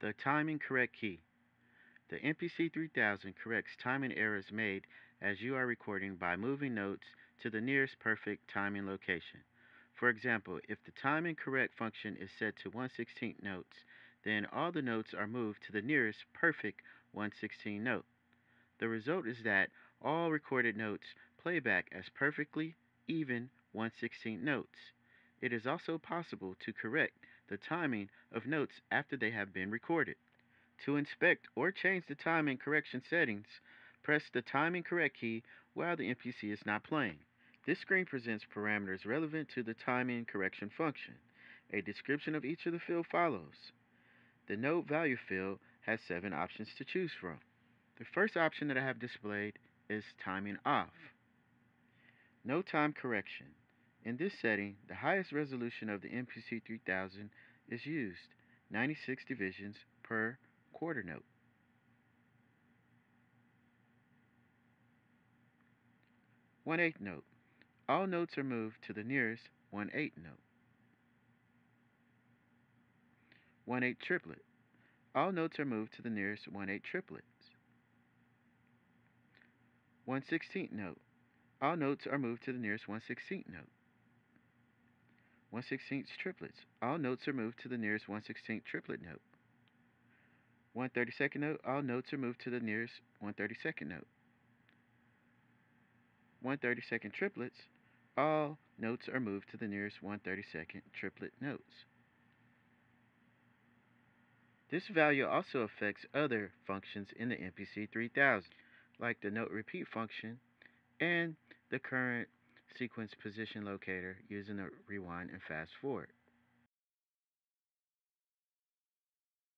The timing correct key. The MPC 3000 corrects timing errors made as you are recording by moving notes to the nearest perfect timing location. For example, if the timing correct function is set to 1 notes, then all the notes are moved to the nearest perfect 116 note. The result is that all recorded notes play back as perfectly even 116 notes. It is also possible to correct the timing of notes after they have been recorded. To inspect or change the timing correction settings, press the timing correct key while the MPC is not playing. This screen presents parameters relevant to the timing correction function. A description of each of the fields follows. The note value field has seven options to choose from. The first option that I have displayed is timing off. No time correction. In this setting, the highest resolution of the MPC 3000 is used, 96 divisions per quarter note. One eighth note. All notes are moved to the nearest one eighth note. One eighth triplet. All notes are moved to the nearest one eighth triplets. One sixteenth note. All notes are moved to the nearest one sixteenth note. 1 16th triplets. All notes are moved to the nearest 1 16th triplet note. 1 32nd note. All notes are moved to the nearest 1 32nd note. 1 32nd triplets. All notes are moved to the nearest 1 32nd triplet notes. This value also affects other functions in the MPC 3000, like the note repeat function and the current sequence position locator using the rewind and fast forward.